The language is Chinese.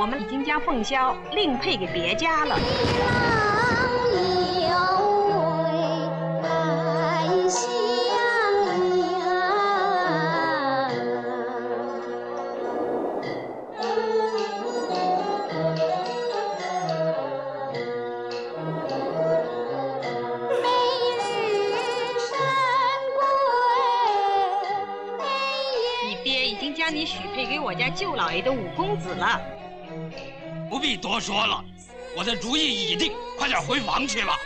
我们已经将凤箫另配给别家了。你许配给我家舅老爷的五公子了，不必多说了，我的主意已定，快点回房去吧。